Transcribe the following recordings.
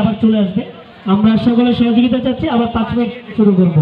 আবার চলে আসবে। আমরা সকলে সহযোগিতা চাচ্ছি আবার পাঁচ মিনিট শুরু করব।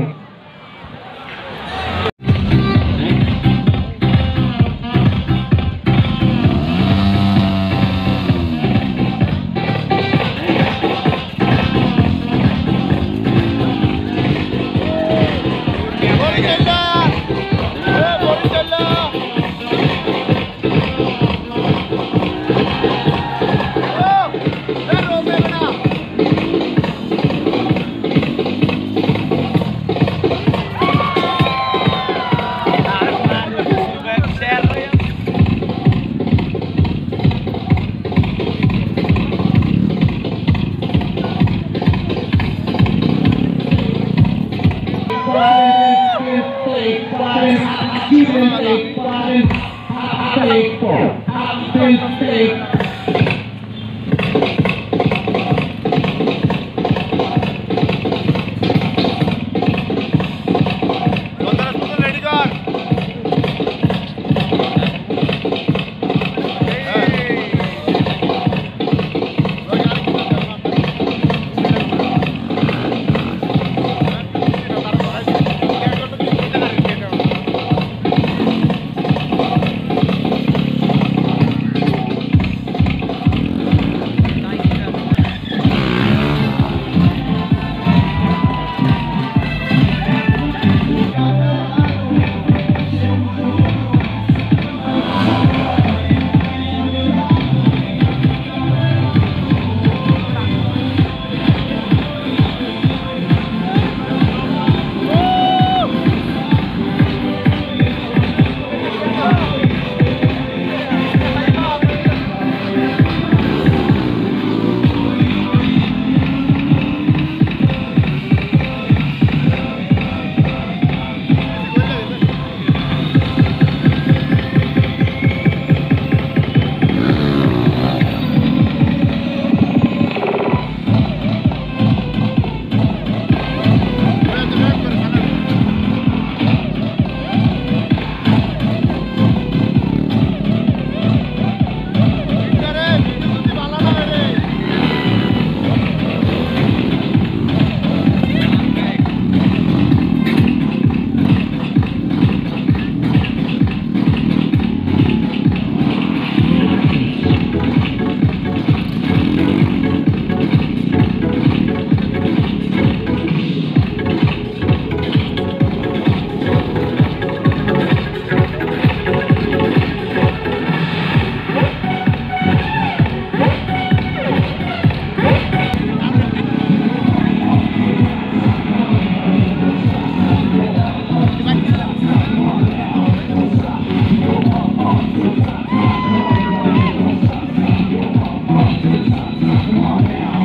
Oh, my God.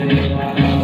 Thank you.